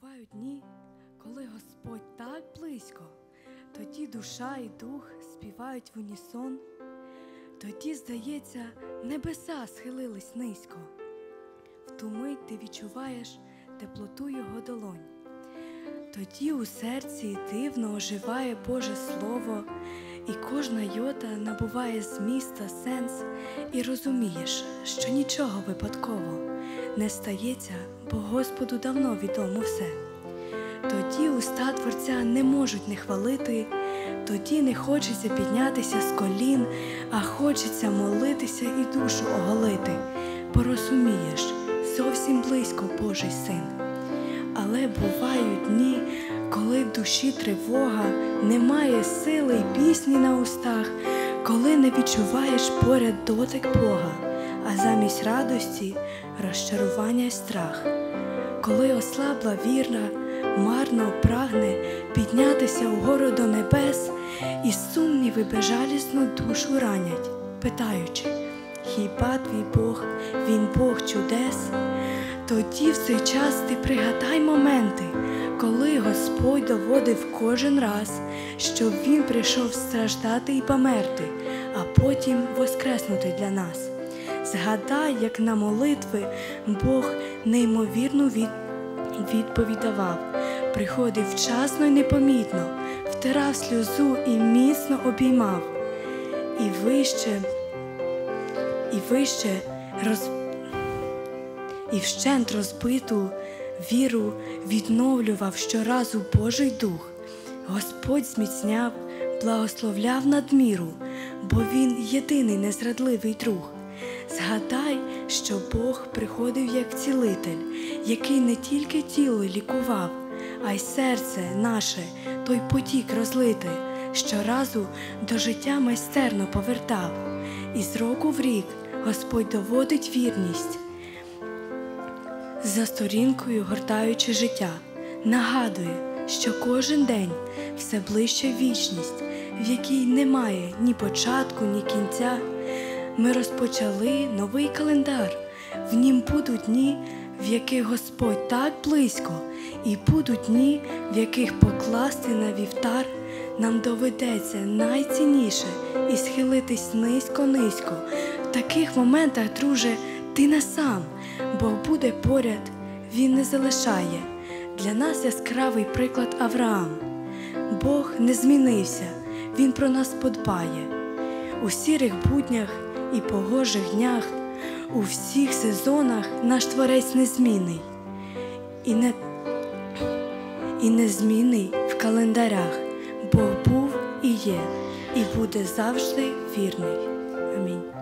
Бувають дні, коли Господь так близько, тоді душа і дух співають в унісон, тоді, здається, небеса схилились низько. В ту мить ти відчуваєш теплоту його долонь. Тоді у серці дивно оживає Боже Слово, і кожна йота набуває зміста сенс, і розумієш, що нічого випадково не стається, бо Господу давно відомо все. Тоді уста Творця не можуть не хвалити, тоді не хочеться піднятися з колін, а хочеться молитися і душу оголити, бо розумієш, зовсім близько Божий син. Але бувають дні, коли в душі тривога, немає сили й пісні на устах, коли не відчуваєш поряд дотик Бога, а замість радості розчарування й страх, коли ослабла віра, марно прагне піднятися вгору до небес, і сумніви безжалісно душу ранять, питаючи, хіба твій Бог, він Бог чудес? Тоді в цей час ти пригадай моменти, коли Господь доводив кожен раз, що Він прийшов страждати і померти, а потім воскреснути для нас. Згадай, як на молитви Бог неймовірну від... відповідь приходив вчасно й непомітно, втирав сльозу і міцно обіймав, і вище, і вище роз і вщент розбиту віру відновлював щоразу Божий дух. Господь зміцняв, благословляв надміру, бо Він єдиний незрадливий друг. Згадай, що Бог приходив як цілитель, який не тільки тіло лікував, а й серце наше, той потік розлитий, щоразу до життя майстерно повертав, і з року в рік Господь доводить вірність за сторінкою гортаючи життя, нагадує, що кожен день все ближче вічність, в якій немає ні початку, ні кінця. Ми розпочали новий календар, в нім будуть дні, в яких Господь так близько, і будуть дні, в яких покласти на вівтар нам доведеться найцінніше і схилитись низько-низько. В таких моментах, друже, ти не сам, Бог буде поряд, Він не залишає. Для нас яскравий приклад Авраам. Бог не змінився, Він про нас подбає. У сірих буднях і погожих днях, у всіх сезонах наш творець незмінний і не, і незмінний в календарях. Бог був і є, і буде завжди вірний. Амінь.